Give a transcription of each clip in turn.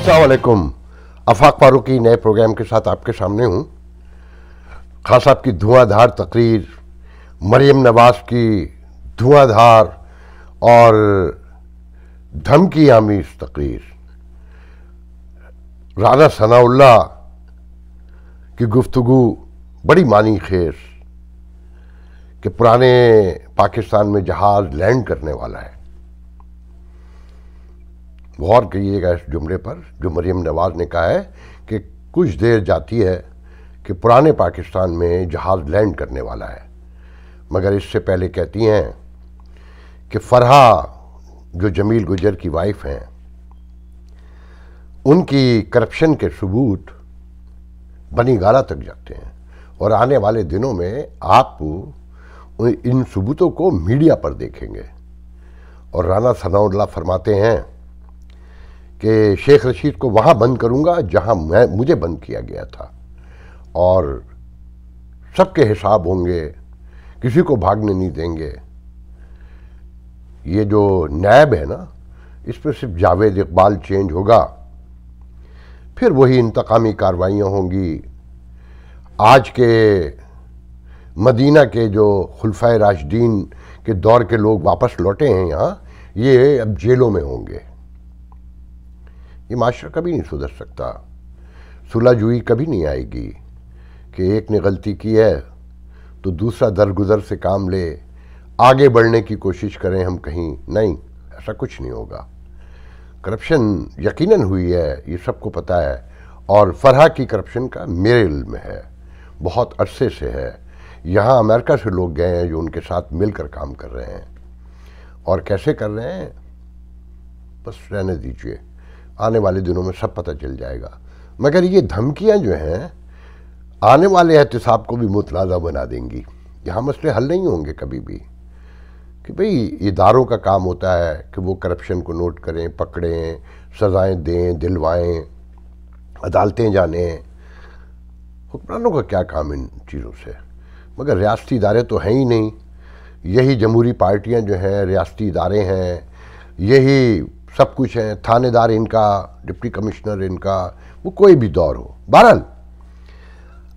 असलकुम अफाक फारूकी नए प्रोग्राम के साथ आपके सामने हूँ। खास साहब की धुआंधार तकरीर, मरियम नवाज़ की धुआंधार और धमकी आमीज तकरीर। राना सनाउल्ला की गुफ्तगु बड़ी मानी खेस कि पुराने पाकिस्तान में जहाज़ लैंड करने वाला है। गौर करिएगा इस जुमले पर, जो मरियम नवाज़ ने कहा है कि कुछ देर जाती है कि पुराने पाकिस्तान में जहाज़ लैंड करने वाला है। मगर इससे पहले कहती हैं कि फरहा, जो जमील गुजर की वाइफ हैं, उनकी करप्शन के सबूत बनी गाला तक जाते हैं। और आने वाले दिनों में आप इन सबूतों को मीडिया पर देखेंगे। और राना सनाउल्ला फरमाते हैं कि शेख रशीद को वहाँ बंद करूँगा जहाँ मैं, मुझे बंद किया गया था। और सबके हिसाब होंगे, किसी को भागने नहीं देंगे। ये जो नैब है ना, इस पर सिर्फ़ जावेद इकबाल चेंज होगा। फिर वही इंतकामी कार्रवाइयाँ होंगी। आज के मदीना के जो खुलफा राशदीन के दौर के लोग वापस लौटे हैं यहाँ, ये अब जेलों में होंगे। ये माशरा कभी नहीं सुधर सकता। सुलह जुई कभी नहीं आएगी कि एक ने गलती की है तो दूसरा दरगुजर से काम ले। आगे बढ़ने की कोशिश करें हम कहीं। नहीं, ऐसा कुछ नहीं होगा। करप्शन यकीनन हुई है, ये सबको पता है। और फरहा की करप्शन का मेरे इल्म है। बहुत अरसे से है। यहाँ अमेरिका से लोग गए हैं जो उनके साथ मिलकर काम कर रहे हैं। और कैसे कर रहे हैं? बस रहने दीजिए। आने वाले दिनों में सब पता चल जाएगा। मगर ये धमकियाँ जो हैं, आने वाले एहतसाब को भी मुतनाज़ा बना देंगी। यहाँ मसले हल नहीं होंगे कभी भी। कि भाई इदारों का काम होता है कि वो करप्शन को नोट करें, पकड़ें, सज़ाएँ, दें, दिलवाएँ, अदालतें जाने। हुक्मरानों का क्या काम इन चीज़ों से? मगर रियासती इदारे तो हैं ही नहीं। यही जमहूरी पार्टियाँ जो हैं, रियासती इदारे हैं, यही सब कुछ है, थानेदार इनका, डिप्टी कमिश्नर इनका, वो कोई भी दौर हो। बहरहाल,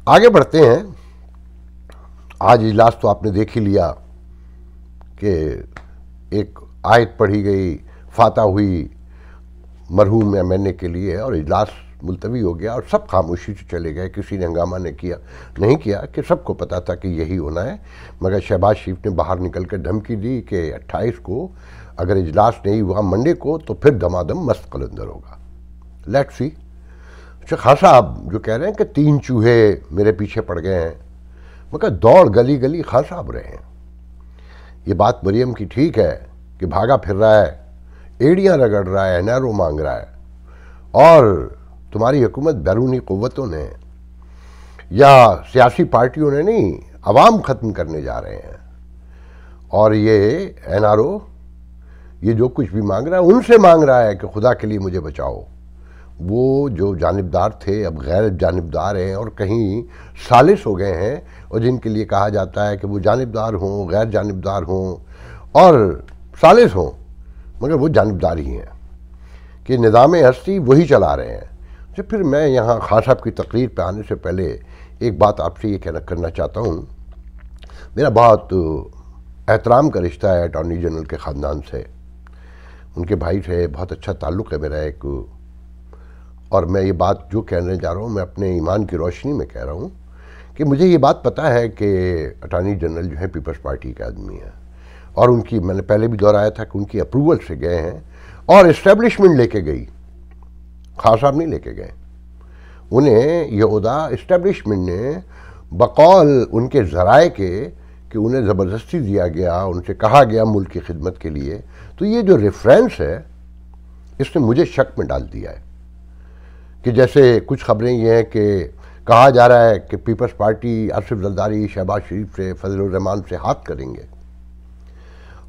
आगे बढ़ते हैं। आज इजलास तो आपने देख ही लिया कि एक आयत पढ़ी गई, फाता हुई मरहूम एम एन ए के लिए और इजलास मुलतवी हो गया और सब खामोशी से चले गए। किसी ने हंगामा ने किया, नहीं किया कि सबको पता था कि यही होना है। मगर शहबाज शरीफ ने बाहर निकल कर धमकी दी कि 28 को अगर इजलास नहीं हुआ मंडे को तो फिर दमादम मस्त कलंदर होगा। लेट सी अच्छा खान साहब, जो कह रहे हैं कि तीन चूहे मेरे पीछे पड़ गए हैं, मगर दौड़ गली गली खान साहब रहे हैं। ये बात मरियम की ठीक है कि भागा फिर रहा है, एड़ियाँ रगड़ रहा है नैरो मांग रहा है। और तुम्हारी हुकूमत बैरूनी क़वतों ने या सियासी पार्टियों ने नहीं आवाम ख़त्म करने जा रहे हैं। और ये एन आर ओ ये जो कुछ भी मांग रहा है, उनसे मांग रहा है कि खुदा के लिए मुझे बचाओ। वो जो जानबदार थे, अब गैर जानबदार हैं और कहीं सालिस हो गए हैं और जिनके लिए कहा जाता है कि वो जानबदार हों, गैर जानबदार हों और सालिस हों, मगर वो जानबदार ही हैं कि निज़ाम हस्ती वही चला रहे हैं। तो फिर मैं यहाँ खान साहब की तकरीर पर आने से पहले एक बात आपसे ये कहना करना चाहता हूँ। मेरा बहुत एहतराम का रिश्ता है अटॉर्नी जनरल के ख़ानदान से। उनके भाई से बहुत अच्छा ताल्लुक़ है मेरा एक, और मैं ये बात जो कहने जा रहा हूँ, मैं अपने ईमान की रोशनी में कह रहा हूँ कि मुझे ये बात पता है कि अटॉर्नी जनरल जो है पीपल्स पार्टी के आदमी है, और उनकी, मैंने पहले भी दोहराया था कि उनकी अप्रूवल से गए हैं, और इस्टेब्लिशमेंट लेके गई, खास साहब नहीं लेके गए। उन्हें यह उदा इस्टेब्लिशमेंट ने बकौल उनके ज़राए के कि उन्हें ज़बरदस्ती दिया गया, उनसे कहा गया मुल्क की खिदमत के लिए तो ये जो रेफरेंस है, इसने मुझे शक में डाल दिया है कि जैसे कुछ खबरें ये हैं कि कहा जा रहा है कि पीपल्स पार्टी अरशफ जरदारी शहबाज शरीफ से फजलरहमान से हाथ करेंगे।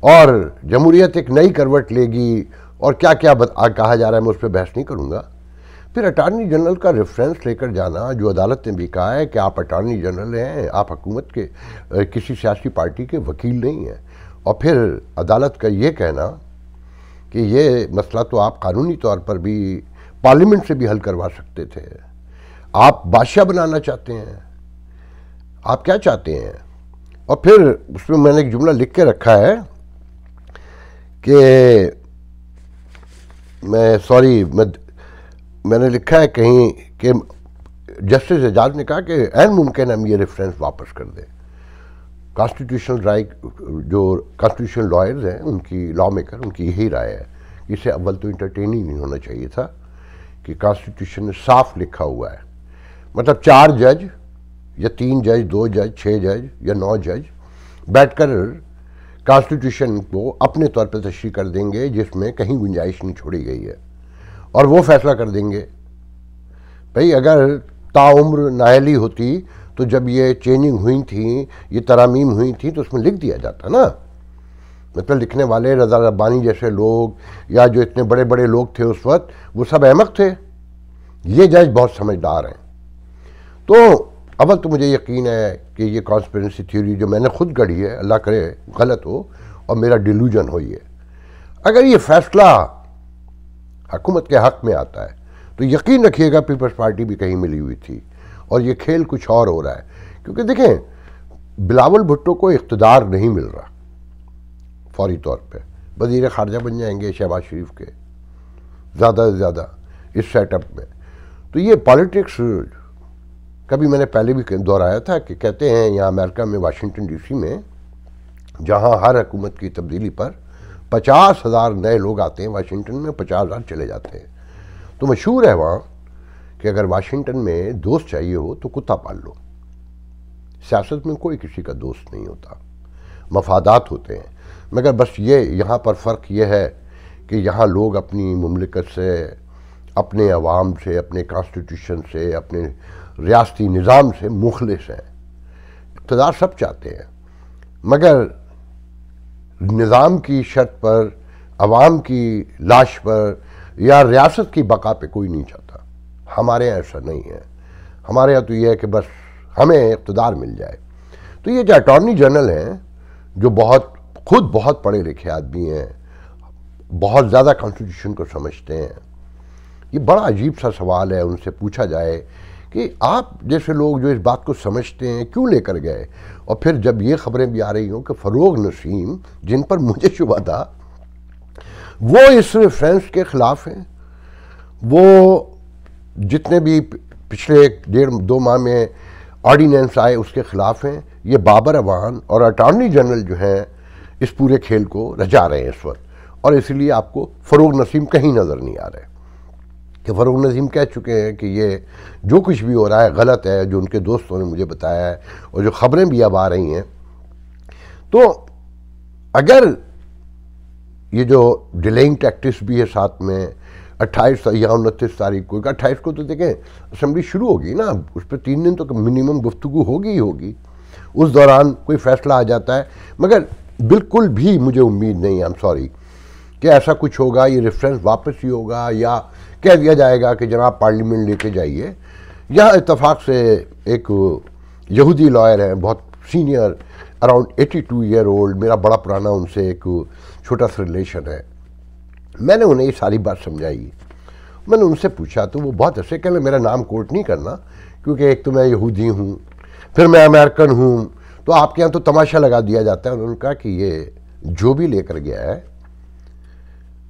और जमहूरियत एक नई करवट लेगी और क्या क्या कहा जा रहा है, मैं उस पर बहस नहीं करूँगा। फिर अटारनी जनरल का रेफरेंस लेकर जाना, जो अदालत ने भी कहा है कि आप अटारनी जनरल हैं, आप हुकूमत के किसी सियासी पार्टी के वकील नहीं हैं। और फिर अदालत का ये कहना कि ये मसला तो आप कानूनी तौर पर भी पार्लियामेंट से भी हल करवा सकते थे। आप बादशाह बनाना चाहते हैं। आप क्या चाहते हैं? और फिर उसमें मैंने एक जुमला लिख के रखा है कि मैं सॉरी मैं, मैंने लिखा है कहीं कि जस्टिस एजाज ने कहा कि एन मुमकिन हम ये रेफरेंस वापस कर दें। कॉन्स्टिट्यूशनल राय जो कॉन्स्टिट्यूशनल लॉयर्स हैं, उनकी लॉ मेकर उनकी यही राय है कि इसे अव्वल तो इंटरटेन ही नहीं होना चाहिए था कि कॉन्स्टिट्यूशन में साफ़ लिखा हुआ है। मतलब चार जज या तीन जज दो जज छः जज या नौ जज बैठकर कॉन्स्टिट्यूशन को अपने तौर पर तशरी कर देंगे, जिसमें कहीं गुंजाइश नहीं छोड़ी गई है। और वो फैसला कर देंगे। भाई, अगर ताउम्र नाहली होती तो जब ये चेंजिंग हुई थी, ये तरामीम हुई थी तो उसमें लिख दिया जाता ना। मतलब लिखने वाले रजा रब्बानी जैसे लोग, या जो इतने बड़े बड़े लोग थे उस वक्त, वो सब अहमक थे। ये जज बहुत समझदार हैं। तो अब तो मुझे यकीन है कि ये कॉन्स्परेंसी थ्योरी जो मैंने खुद गढ़ी है, अल्लाह करे, गलत हो, और मेरा डिलूजन हो ये। अगर ये फैसला हकूमत के हक में आता है तो यकीन रखिएगा पीपल्स पार्टी भी कहीं मिली हुई थी। और ये खेल कुछ और हो रहा है। क्योंकि देखें, बिलावल भुट्टो को इकतदार नहीं मिल रहा, फौरी तौर पे। वज़ीर खारजा बन जाएँगे शहबाज शरीफ के, ज़्यादा से ज़्यादा इस सेटअप में। तो ये पॉलिटिक्स कभी मैंने पहले भी दोहराया था कि कहते हैं, यहाँ अमेरिका में, वाशिंगटन डीसी में, जहाँ हर हुकूमत की तब्दीली पर पचास हज़ार नए लोग आते हैं, वाशिंगटन में पचास हज़ार चले जाते हैं। तो मशहूर है वहाँ कि अगर वाशिंगटन में दोस्त चाहिए हो तो कुत्ता पाल लो। सियासत में कोई किसी का दोस्त नहीं होता। मफादात होते हैं। मगर बस ये, यहाँ पर फ़र्क ये है कि यहाँ लोग अपनी ममलिकत से, अपने अवाम से, अपने कॉन्स्टिट्यूशन से, अपने रियासती निज़ाम से मुखलिस हैं। इकतदार सब चाहते हैं। मगर निज़ाम की शर्त पर, अवाम की लाश पर या रियासत की बका पे कोई नहीं चाहता। हमारे यहाँ ऐसा नहीं है। हमारे यहाँ तो ये है कि बस हमें इकतदार मिल जाए। तो ये जो अटॉर्नी जनरल हैं जो बहुत, खुद बहुत पढ़े लिखे आदमी हैं, बहुत ज़्यादा कॉन्स्टिट्यूशन को समझते हैं। ये बड़ा अजीब सा सवाल है, उनसे पूछा जाए कि आप जैसे लोग जो इस बात को समझते हैं, क्यों लेकर गए? और फिर जब ये खबरें भी आ रही हों कि फ़रोग नसीम, जिन पर मुझे शुबा था, वो इस रेफरेंस के ख़िलाफ़ हैं। वो जितने भी पिछले डेढ़, दो माह में ऑर्डीनेंस आए, उसके ख़िलाफ़ हैं। ये बाबर अवान और अटॉर्नी जनरल जो हैं, इस पूरे खेल को रचा रहे हैं इस वक्त। और इसलिए आपको फ़रोग नसीम कहीं नज़र नहीं आ रहे। कि फ़रूक नजीम कह चुके हैं कि ये जो कुछ भी हो रहा है, गलत है, जो उनके दोस्तों ने मुझे बताया है, और जो ख़बरें भी अब आ रही हैं। तो अगर ये जो डिलेइंग टैक्टिस भी है साथ में अट्ठाईस या उनतीस तारीख को। अट्ठाईस को तो देखें असम्बली शुरू होगी ना। उस पर तीन दिन तो मिनिमम गुफ्तु होगी ही होगी। उस दौरान कोई फैसला आ जाता है। मगर बिल्कुल भी मुझे उम्मीद नहीं आई एम सॉरी कि ऐसा कुछ होगा, ये रेफरेंस वापस ही होगा, या कह दिया जाएगा कि जनाब पार्लियामेंट लेके जाइए। यहाँ इतफाक़ से एक यहूदी लॉयर हैं, बहुत सीनियर अराउंड 82 ईयर ओल्ड मेरा बड़ा पुराना उनसे एक छोटा सा रिलेशन है। मैंने उन्हें ये सारी बात समझाई। मैंने उनसे पूछा तो वो बहुत ऐसे कहने मेरा नाम कोट नहीं करना, क्योंकि एक तो मैं यहूदी हूँ, फिर मैं अमेरिकन हूँ तो आपके यहाँ तो तमाशा लगा दिया जाता है। उन्होंने कहा कि ये जो भी लेकर गया है,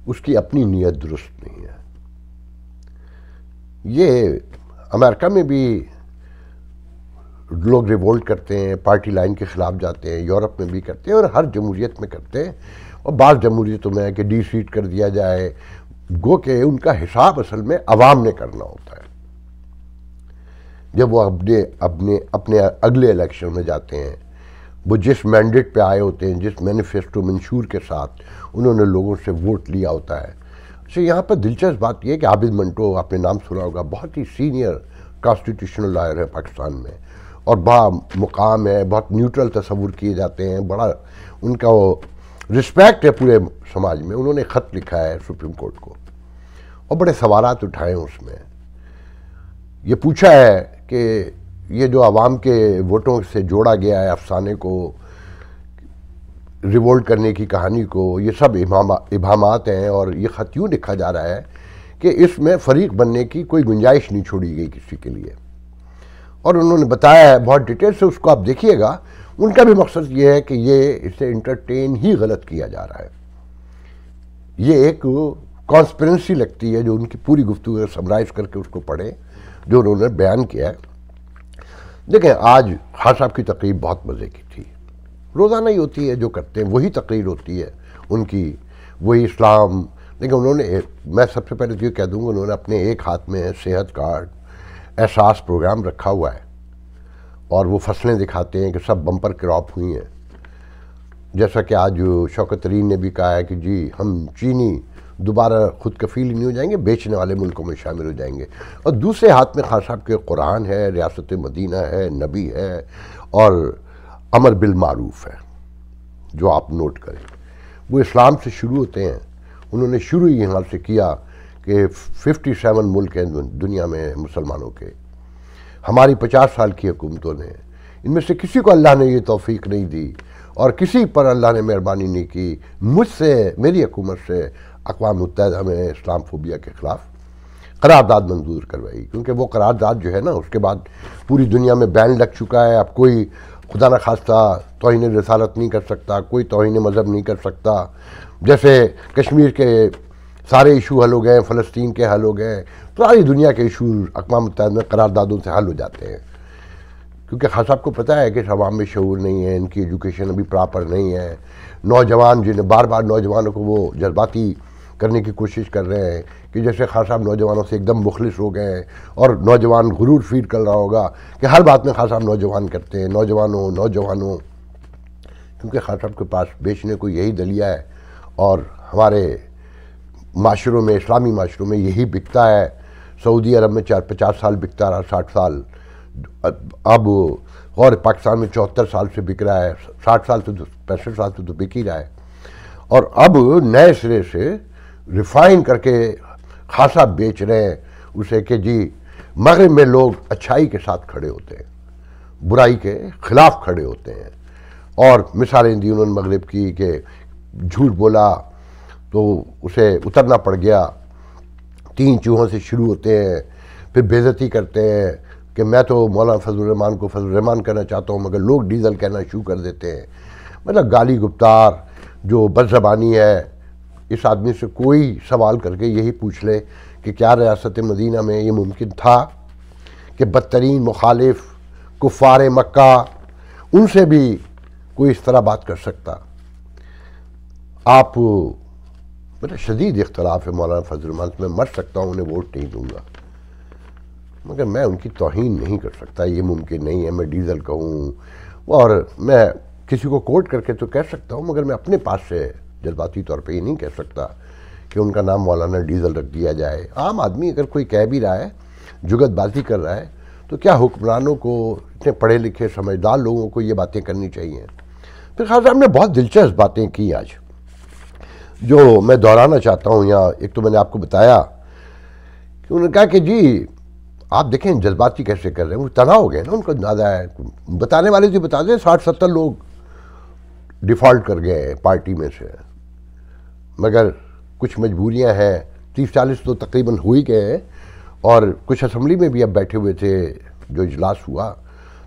उसकी अपनी नीयत दुरुस्त नहीं है। ये अमेरिका में भी लोग रिवोल्ट करते हैं, पार्टी लाइन के ख़िलाफ़ जाते हैं, यूरोप में भी करते हैं और हर जमहूरीत में करते हैं। और बाज़ जमहूरीतों में कि डी सीट कर दिया जाए। गो के उनका हिसाब असल में अवाम ने करना होता है। जब वो अपने अपने अपने अगले इलेक्शन में जाते हैं, वो जिस मैंडेट पे आए होते हैं, जिस मैनिफेस्टो मंशूर के साथ उन्होंने लोगों से वोट लिया होता है। अच्छा यहाँ पर दिलचस्प बात यह है कि आबिद मंटो, आपने नाम सुना होगा, बहुत ही सीनियर कॉन्स्टिट्यूशनल लॉयर है पाकिस्तान में। और बड़ा मुकाम है, बहुत न्यूट्रल तस्वूर किए जाते हैं, बड़ा उनका वो रिस्पेक्ट है पूरे समाज में। उन्होंने ख़त लिखा है सुप्रीम कोर्ट को। और बड़े सवाल उठाए उसमें। ये पूछा है कि ये जो आवाम के वोटों से जोड़ा गया है अफसाने को रिवोल्ट करने की कहानी को, ये सब इबामात हैं और ये ख़त यूँ लिखा जा रहा है कि इसमें फरीक बनने की कोई गुंजाइश नहीं छोड़ी गई किसी के लिए। और उन्होंने बताया है बहुत डिटेल से, उसको आप देखिएगा। उनका भी मकसद ये है कि ये, इसे इंटरटेन ही गलत किया जा रहा है। ये एक कॉन्स्परेंसी लगती है जो उनकी पूरी गुफ्तु समराइज करके उसको पढ़े, जो उन्होंने बयान किया है। देखें, आज खान साहब की तकरीब बहुत मज़े की थी। रोज़ाना ही होती है जो करते हैं, वही तकरीर होती है उनकी, वही इस्लाम। लेकिन उन्होंने मैं सबसे पहले तो ये कह दूँगा, उन्होंने अपने एक हाथ में सेहत कार्ड, एहसास प्रोग्राम रखा हुआ है। और वो फ़सलें दिखाते हैं कि सब बम्पर क्रॉप हुई हैं। जैसा कि आज शौकत तरीन ने भी कहा है कि जी, हम चीनी दोबारा खुद कफील नहीं हो जाएँगे, बेचने वाले मुल्कों में शामिल हो जाएँगे। और दूसरे हाथ में खान साहब के कुरान है, रियासत मदीना है, नबी है और अमर बिल मारूफ है, जो आप नोट करें। वो इस्लाम से शुरू होते हैं। उन्होंने शुरू ही यहाँ से किया कि 57 मुल्क हैं दुनिया में मुसलमानों के। हमारी 50 साल की हुकूमतों ने, इनमें से किसी को अल्लाह ने ये तोफ़ी नहीं दी और किसी पर अल्लाह ने मेहरबानी नहीं की, मुझसे, मेरी हुकूमत से अकवा मुतहदा में इस्लाम फोबिया के ख़िलाफ़ करारदाद मंजूर करवाई। क्योंकि वो करारदाद जो है ना, उसके बाद पूरी दुनिया में बैन लग चुका है। अब कोई खुदा न खास्ता तोहन रसालत नहीं कर सकता, कोई तोहन मज़हब नहीं कर सकता। जैसे कश्मीर के सारे इशू हल हो गए, फ़लस्तीन के हल हो गए, सारी दुनिया के इशू अकवा मुतहद में करारदादों से हल हो जाते हैं। क्योंकि खास आपको पता है कि अवाम में शूर नहीं है, इनकी एजुकेशन अभी प्रॉपर नहीं है। नौजवान जिन्हें बार बार नौजवानों को वो जज्बाती करने की कोशिश कर रहे हैं कि जैसे खान साहब नौजवानों से एकदम मुखलिस हो गए हैं और नौजवान गुरूर फ़ीड कर रहा होगा कि हर बात में खान साहब नौजवान करते हैं, नौजवानों नौजवानों। क्योंकि खान साहब के पास बेचने को यही दलिया है और हमारे माशरों में इस्लामी माशरों में यही बिकता है। सऊदी अरब में चार, पचास साल बिकता रहा, साठ साल। अब और पाकिस्तान में चौहत्तर साल से बिक रहा है, साठ साल से तो पैंसठ साल से तो बिक ही रहा है। और अब नए सिरे से रिफाइन करके खासा बेच रहे हैं, उसे कि जी, मगरब में लोग अच्छाई के साथ खड़े होते हैं, बुराई के ख़िलाफ़ खड़े होते हैं। और मिसालें दी उन्होंने मगरब की कि झूठ बोला तो उसे उतरना पड़ गया। तीन चूहों से शुरू होते हैं, फिर बेज़ती करते हैं कि मैं तो मौलाना फजलरहमान को फजलरहमान कहना चाहता हूँ, मगर लोग डीजल कहना शुरू कर देते हैं। मतलब गाली गुप्तार जो बदजबानी है, इस आदमी से कोई सवाल करके यही पूछ ले कि क्या रियासत मदीना में ये मुमकिन था कि बदतरीन, मुखालिफ, कुफ़ार मक्का, उनसे भी कोई इस तरह बात कर सकता। आप मेरा शदीद इख्तलाफ है, मौलाना फजलमान मैं मर सकता हूँ, उन्हें वोट नहीं दूँगा। मगर मैं उनकी तोहन नहीं कर सकता, ये मुमकिन नहीं है, मैं डीज़ल कहूँ और मैं किसी को कोट करके तो कह सकता हूँ, मगर मैं अपने पास से जज्बाती तौर पर ये नहीं कह सकता कि उनका नाम मौलाना डीजल रख दिया जाए। आम आदमी अगर कोई कह भी रहा है, जुगतबाजी कर रहा है तो क्या हुक्मरानों को, इतने पढ़े लिखे समझदार लोगों को ये बातें करनी चाहिए? फिर खास साहब ने बहुत दिलचस्प बातें की आज। जो मैं दोहराना चाहता हूँ यहाँ, एक तो मैंने आपको बताया कि उन्होंने कहा कि जी, आप देखें जज्बाती कैसे कर रहे हैं, वो तनाव हो गए ना, उनको ज़्यादा है। बताने वाले जो बता दें साठ सत्तर लोग डिफ़ॉल्ट कर गए हैं पार्टी में से। मगर कुछ मजबूरियाँ हैं तीस चालीस तो तकरीबन हो ही गए हैं, और कुछ असम्बली में भी अब बैठे हुए थे, जो इजलास हुआ।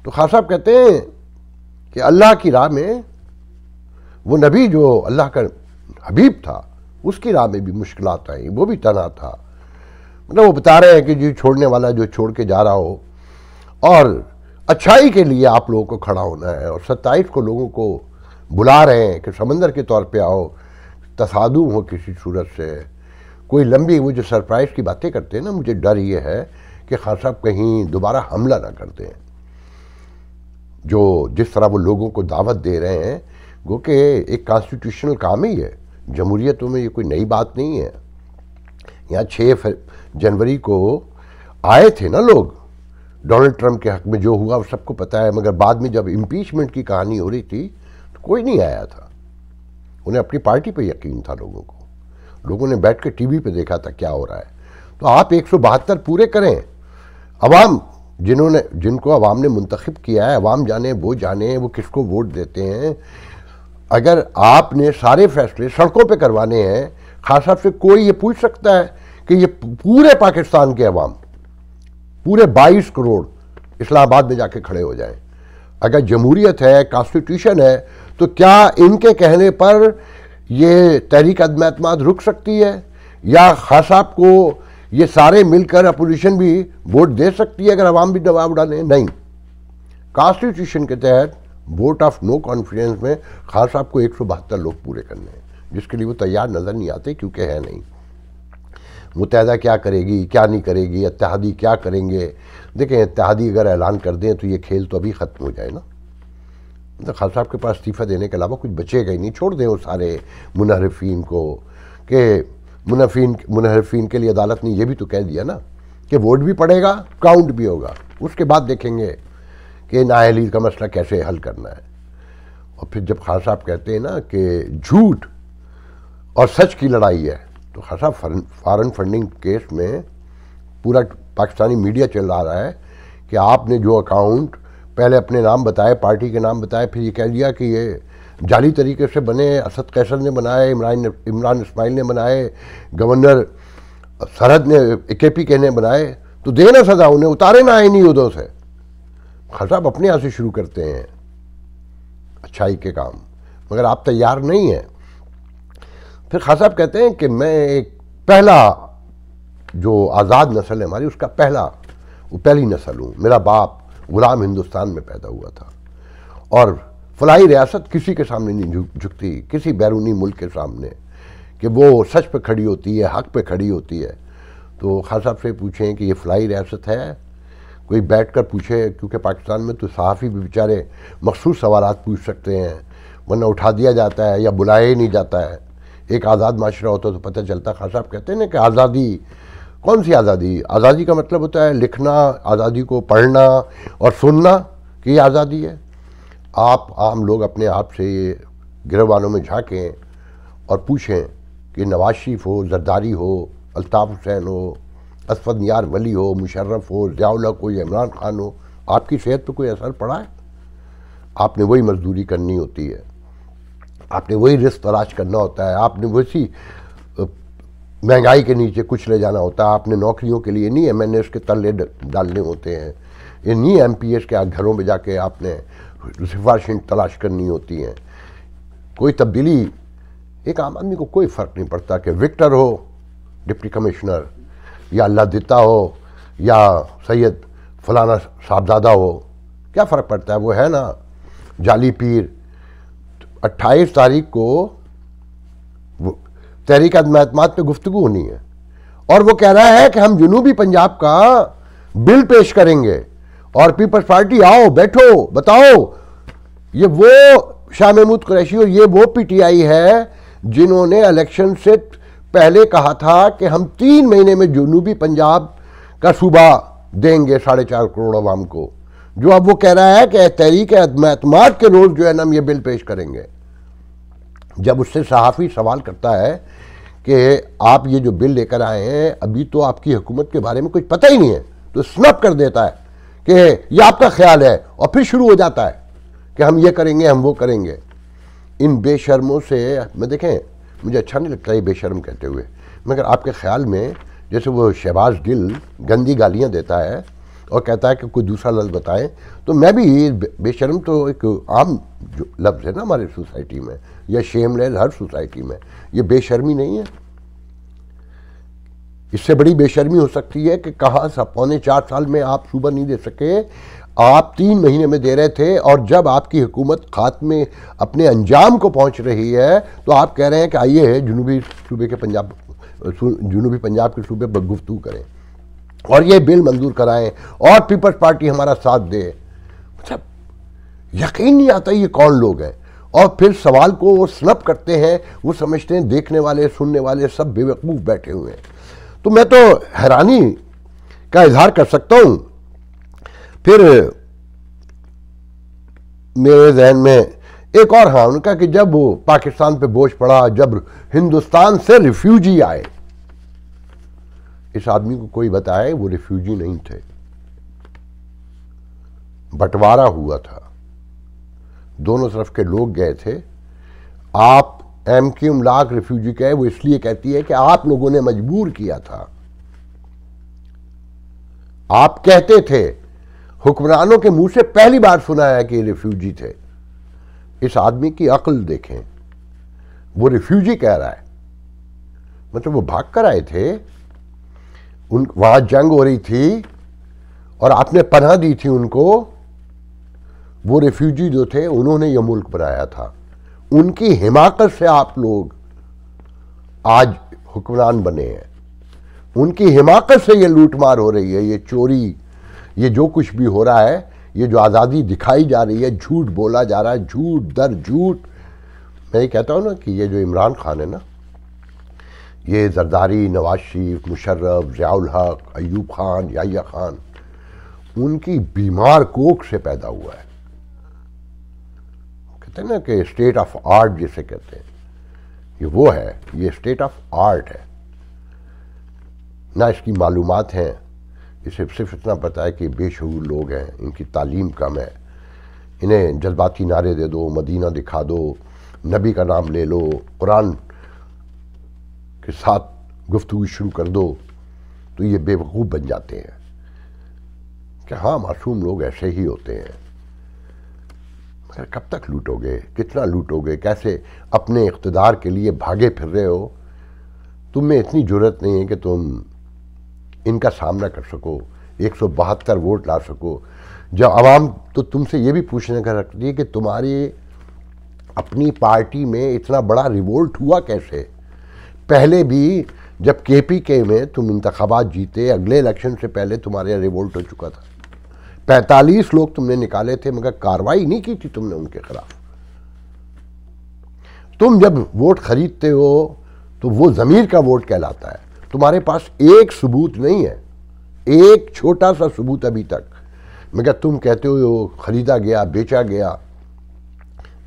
तो खास साहब कहते हैं कि अल्लाह की राह में वो नबी जो अल्लाह का हबीब था, उसकी राह में भी मुश्किल आई, वो भी तना था। मतलब वो बता रहे हैं कि जी, छोड़ने वाला जो छोड़ के जा रहा हो, और अच्छाई के लिए आप लोगों को खड़ा होना है, और सत्ताईस को लोगों को बुला रहे हैं कि समंदर के तौर पे आओ, तसादु हो किसी सूरत से। कोई लंबी वो जो सरप्राइज़ की बातें करते हैं ना, मुझे डर ये है कि खान साहब कहीं दोबारा हमला ना करते हैं जो जिस तरह वो लोगों को दावत दे रहे हैं वो कि एक कॉन्स्टिट्यूशनल काम ही है। जमहूरियतों में ये कोई नई बात नहीं है। यहाँ छः जनवरी को आए थे ना लोग। डोनाल्ड ट्रंप के हक में जो हुआ, वो सबको पता है, मगर बाद में जब इम्पीचमेंट की कहानी हो रही थी तो कोई नहीं आया था। उन्हें अपनी पार्टी पर यकीन था लोगों को। लोगों ने बैठ के टीवी पे देखा था क्या हो रहा है। तो आप एक सौ बहत्तर पूरे करें। अवाम जिन्होंने, जिनको अवाम ने मुंतखब किया है अवाम जाने, वो जाने, वो किसको वोट देते हैं? अगर आपने सारे फैसले सड़कों पे करवाने हैं, खास साहब से कोई ये पूछ सकता है कि ये पूरे पाकिस्तान के अवाम, पूरे 22 करोड़ इस्लामाबाद में जाके खड़े हो जाएँ। अगर जमहूरियत है कॉन्स्टिट्यूशन है तो क्या इनके कहने पर ये तहरीक अदम अतमाद रुक सकती है? या खास साहब को ये सारे मिलकर अपोजिशन भी वोट दे सकती है अगर अवाम भी दबाव डालें? नहीं। कॉन्स्टिट्यूशन के तहत वोट ऑफ़ नो कॉन्फिडेंस में साहब को एक सौ बहत्तर लोग पूरे करने हैं, जिसके लिए वो तैयार नज़र नहीं आते क्योंकि है नहीं। मुतहदा क्या करेगी, क्या नहीं करेगी इतिहादी क्या करेंगे? देखें इतिहादी अगर ऐलान कर दें तो ये खेल तो अभी ख़त्म हो जाए ना। तो खान साहब के पास इस्तीफ़ा देने के अलावा कुछ बचेगा ही नहीं। छोड़ दें वो सारे मुनहरफीन को कि मुनफीन मुनहरफीन के लिए अदालत ने यह भी तो कह दिया ना कि वोट भी पड़ेगा, काउंट भी होगा। उसके बाद देखेंगे कि नाहली का मसला कैसे हल करना है। और फिर जब खान साहब कहते हैं ना कि झूठ और सच की लड़ाई है तो खान साहब फॉरन फंडिंग केस में पूरा पाकिस्तानी मीडिया चल रहा है कि आपने जो अकाउंट पहले अपने नाम बताए, पार्टी के नाम बताए, फिर ये कह दिया कि ये जाली तरीके से बने, असद कैसर ने बनाए, इमरान इमरान इसमाइल ने बनाए, गवर्नर सरहद ने के पी के ने बनाए तो देना सजा, उन्हें उतारे ना आए नहीं उदों से। खसाब अपने यहाँ से शुरू करते हैं अच्छाई के काम। मगर आप तैयार नहीं हैं। फिर खासाब कहते हैं कि मैं एक पहला जो आज़ाद नस्ल है हमारी, उसका पहला, वो पहली नस्ल हूँ। मेरा बाप गुलाम हिंदुस्तान में पैदा हुआ था। और फलाई रियासत किसी के सामने नहीं झुकती, किसी बैरूनी मुल्क के सामने, कि वो सच पे खड़ी होती है, हक पे खड़ी होती है। तो खास साहब से पूछें कि ये फलाई रियासत है? कोई बैठ कर पूछे, क्योंकि पाकिस्तान में तो सहाफ़ी भी बेचारे मखसूस सवाल पूछ सकते हैं। वरना उठा दिया जाता है या बुलाया ही नहीं जाता है। एक आज़ाद माशरा होता तो पता चलता खास साहब कहते हैं ना कि आज़ादी, कौन सी आज़ादी? आज़ादी का मतलब होता है लिखना, आज़ादी को पढ़ना और सुनना कि ये आज़ादी है। आप, आम लोग अपने आप से ये गिरवानों में झाँकें और पूछें कि नवाज़ शरीफ हो, जरदारी हो, अल्ताफ़ हुसैन हो असफद यार वली हो, मुशर्रफ हो ज़ियाउल्ला हो या इमरान खान हो, आपकी सेहत पर कोई असर पड़ा है? आपने वही मजदूरी करनी होती है। आपने वही रिस्क तलाश करना होता है। आपने वैसी महँगाई के नीचे कुछ ले जाना होता है। आपने नौकरियों के लिए नहीं एम एन एस के तल्ले डालने होते हैं। ये नहीं एम पी एस के घरों में जाके आपने सिफारिशें तलाश करनी होती हैं। कोई तब्दीली, एक आम आदमी को कोई फ़र्क नहीं पड़ता कि विक्टर हो, डिप्टी कमिश्नर या अल्लाह दिता हो, या सैयद फलाना साहबजादा हो, क्या फ़र्क पड़ता है? वो है ना, जाली पीर। 28 तारीख को तहरीक अदमात पे गुफ्तु होनी है। और वो कह रहा है कि हम जनूबी पंजाब का बिल पेश करेंगे। और पीपल्स पार्टी, आओ, बैठो, बताओ। ये वो शाह महमूद कुरैशी और ये वो पीटीआई है जिन्होंने इलेक्शन से पहले कहा था कि हम तीन महीने में जनूबी पंजाब का सूबा देंगे साढ़े चार करोड़ अवाम को। जो अब वो कह रहा है कि तहरीक अतमाद के रोज जो है ना हम ये बिल पेश करेंगे। जब उससे सहाफ़ी सवाल करता है कि आप ये जो बिल लेकर आए हैं, अभी तो आपकी हुकूमत के बारे में कुछ पता ही नहीं है। तो स्नप कर देता है कि ये आपका ख्याल है और फिर शुरू हो जाता है कि हम ये करेंगे, हम वो करेंगे। इन बेशर्मों से, मैं देखें मुझे अच्छा नहीं लगता ये बेशर्म कहते हुए। मगर आपके ख्याल में जैसे वो शहबाज गिल गंदी गालियाँ देता है और कहता है कि कोई दूसरा लफ्ज़ बताएँ तो मैं भी बेशरम तो एक आम जो लफ्ज़ है ना हमारे सोसाइटी में, या शेमलेस हर सोसाइटी में, ये बेशर्मी नहीं है। इससे बड़ी बेशर्मी हो सकती है कि कहाँ सा, पौने चार साल में आप सूबा नहीं दे सके आप तीन महीने में दे रहे थे और जब आपकी हुकूमत खात्मे अपने अंजाम को पहुँच रही है तो आप कह रहे हैं कि आइए है जुनूबी सूबे के पंजाब जुनूबी पंजाब के सूबे पर गुफ्तु करें और ये बिल मंजूर कराएँ और पीपल्स पार्टी हमारा साथ दे। मतलब यकीन नहीं आता ये कौन लोग हैं? और फिर सवाल को वो स्नप करते हैं, वो समझते हैं, देखने वाले, सुनने वाले सब बेवकूफ़ बैठे हुए हैं। तो मैं तो हैरानी का इजहार कर सकता हूँ फिर मेरे जहन में एक और हाँ उनका कि जब पाकिस्तान पे बोझ पड़ा, जब हिंदुस्तान से रिफ्यूजी आए, इस आदमी को कोई बताए, वो रिफ्यूजी नहीं थे। बंटवारा हुआ था। दोनों तरफ़ के लोग गए थे। आप एम क्यू लाख रिफ्यूजी कहे वो इसलिए कहती है कि आप लोगों ने मजबूर किया था। आप कहते थे हुक्मरानों के मुँह से पहली बार सुना है कि ये रिफ्यूजी थे। इस आदमी की अक्ल देखें। वो रिफ्यूजी कह रहा है। मतलब वो भाग कर आए थे। उन, वहाँ जंग हो रही थी और आपने पनाह दी थी उनको। वो रिफ्यूजी जो थे, उन्होंने यह मुल्क बनाया था। उनकी हिमाकत से आप लोग आज हुक्मरान बने हैं। उनकी हिमाकत से ये लूटमार हो रही है, ये चोरी ये जो कुछ भी हो रहा है, ये जो आज़ादी दिखाई जा रही है, झूठ बोला जा रहा है, झूठ दर झूठ। मैं ये कहता हूँ ना कि ये जो इमरान खान है ना, ये जरदारी, नवाज़ शरीफ, मुशर्रफ, ज़ियाउल हक, अयूब खान याया खान, उनकी बीमार कोख से पैदा हुआ है। कहते हैं ना कि स्टेट ऑफ़ आर्ट जिसे कहते हैं, ये वो है, ये स्टेट ऑफ़ आर्ट है। ना इसकी मालूमात हैं इसे सिर्फ़ इतना पता है कि बेशूर लोग हैं, इनकी तालीम कम है। इन्हें जज्बाती नारे दे दो, मदीना दिखा दो, नबी का नाम ले लो, कुरान के साथ गुफ्तु शुरू कर दो तो ये बेवकूफ़ बन जाते हैं। कि हाँ मासूम लोग ऐसे ही होते हैं। मगर कब तक लूटोगे? कितना लूटोगे? कैसे अपने इकतदार के लिए भागे फिर रहे हो? तुम में इतनी ज़रूरत नहीं है कि तुम इनका सामना कर सको, एक सौ बहत्तर वोट ला सको। जब आवाम तो तुमसे ये भी पूछने का रखती है कि तुम्हारी अपनी पार्टी में इतना बड़ा रिवोल्ट हुआ कैसे? पहले भी जब के पी के में तुम इंतबात जीते, अगले इलेक्शन से पहले तुम्हारे यहाँ रिवोल्ट हो चुका था। पैंतालीस लोग तुमने निकाले थे, मगर कार्रवाई नहीं की थी तुमने उनके खिलाफ। तुम जब वोट खरीदते हो तो वो ज़मीर का वोट कहलाता है। तुम्हारे पास एक सबूत नहीं है। एक छोटा सा सबूत अभी तक। मगर तुम कहते हो, ख़रीदा गया, बेचा गया।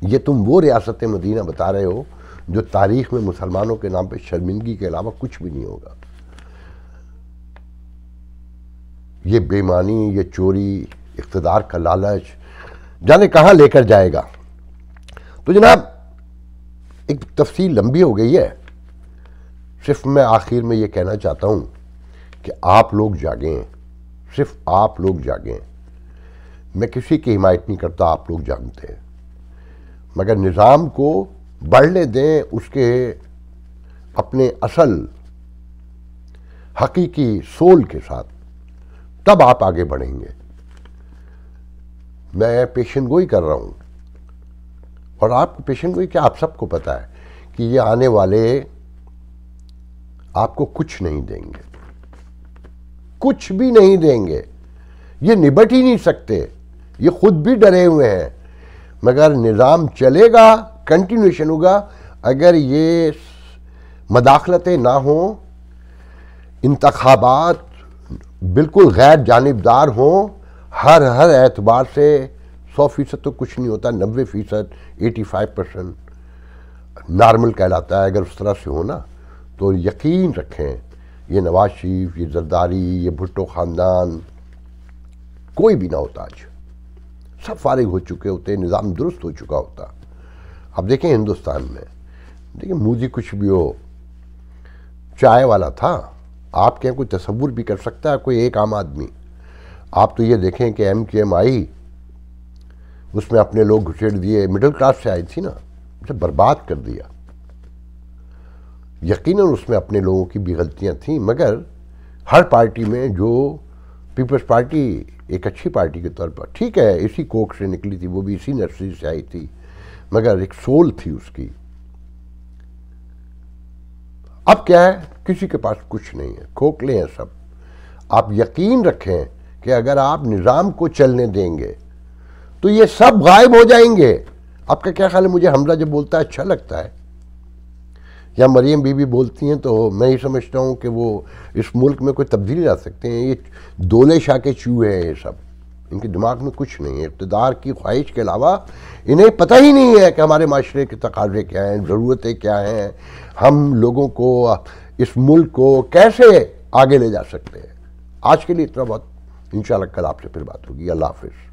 ये तुम वो रियासत मदीना बता रहे हो, जो तारीख में मुसलमानों के नाम पे शर्मिंदगी के अलावा कुछ भी नहीं होगा। ये बेमानी, ये चोरी, इकतदार का लालच, जाने कहाँ लेकर जाएगा? तो जनाब, एक तफसील लंबी हो गई है। सिर्फ़ मैं आखिर में ये कहना चाहता हूँ कि आप लोग जागें, सिर्फ़ आप लोग जागें। मैं किसी की हिमायत नहीं करता आप लोग जानते हैं। मगर निज़ाम को बढ़ने दें, उसके अपने असल, हकीकी सोल के साथ, तब आप आगे बढ़ेंगे। मैं पेशन गोई कर रहा हूँ। और आप पेशन गोई क्या आप सबको पता है कि ये आने वाले आपको कुछ नहीं देंगे। कुछ भी नहीं देंगे। ये निबट ही नहीं सकते। ये खुद भी डरे हुए हैं। मगर निज़ाम चलेगा कंटिन्यूशन होगा। अगर ये मदाखलतें ना हो इंतबात बिल्कुल गैर जानबदार हों, हर हर एतबार से सौ फ़ीसद तो कुछ नहीं होता, नब्बे फ़ीसद एटी फाइव परसेंट नॉर्मल कहलाता है, अगर उस तरह से हो ना। तो यकीन रखें, ये नवाज़ शरीफ, ये जरदारी, ये भुट्टो ख़ानदान, कोई भी ना होता आज। सब फारिग हो चुके होते, निज़ाम दुरुस्त हो चुका होता। अब देखें हिंदुस्तान में। देखिए मोदी कुछ भी हो, चाय वाला था आप क्या कोई तस्वुर भी कर सकता है, कोई एक आम आदमी। आप तो ये देखें कि एम के एम आई उसमें अपने लोग घुसेड़ दिए, मिडिल क्लास से आई थी ना, उसे बर्बाद कर दिया। यकीनन उसमें अपने लोगों की भी गलतियाँ थीं, मगर हर पार्टी में जो पीपल्स पार्टी, एक अच्छी पार्टी के तौर पर, ठीक है, इसी कोक से निकली थी, वो भी इसी नर्सरी से आई थी, मगर एक सोल थी उसकी। अब क्या है? किसी के पास कुछ नहीं है खोखले हैं सब। आप यकीन रखें कि अगर आप निज़ाम को चलने देंगे तो ये सब गायब हो जाएँगे। आपका क्या ख्याल है? मुझे हमला जब बोलता है अच्छा लगता है। या मरियम बीबी बोलती हैं तो मैं ही समझता हूँ कि वो इस मुल्क में कोई तब्दीली ला सकते हैं। ये दोले शाह के चूहे हैं ये सब। इनके दिमाग में कुछ नहीं है। इकतदार की ख्वाहिश के अलावा इन्हें पता ही नहीं है कि हमारे माशरे के तकाजे क्या हैं, ज़रूरतें क्या हैं। हम लोगों को, इस मुल्क को कैसे आगे ले जा सकते हैं? आज के लिए इतना बहुत। इन कल आपसे फिर बात होगी। अल्लाह हाफिज़।